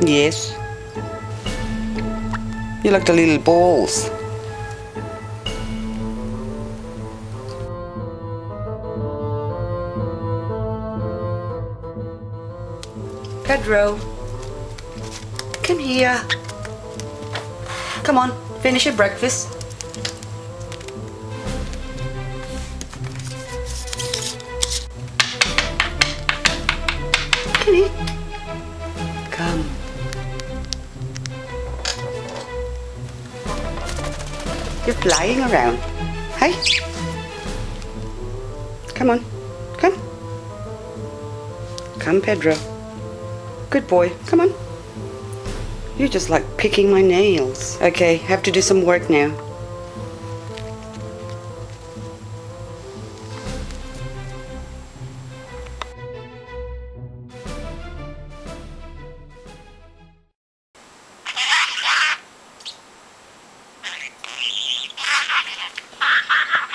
Yes. You like the little balls. Pedro, come here. Come on, finish your breakfast. Come. You're flying around. Hey. Come on. Come. Come, Pedro. Good boy. Come on. You're just like picking my nails. Okay, have to do some work now. ha ha ha